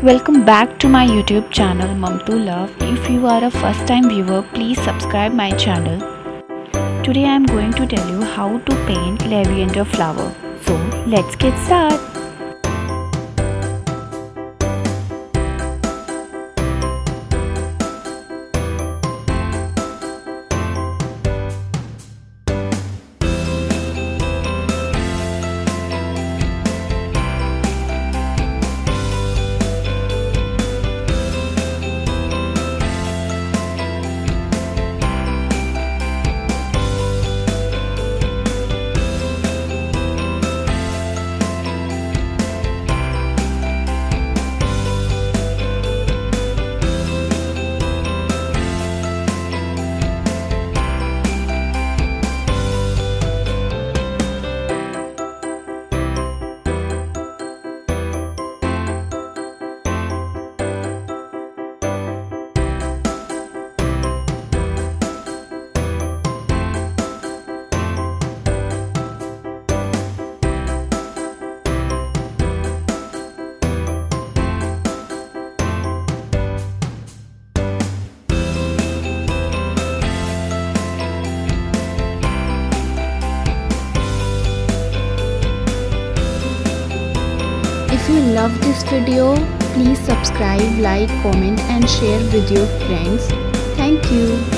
Welcome back to my YouTube channel Mamtu Love. If you are a first time viewer, please subscribe my channel. Today I am going to tell you how to paint lavender flower. So let's get started. If you love this video, please subscribe, like, comment and share with your friends. Thank you.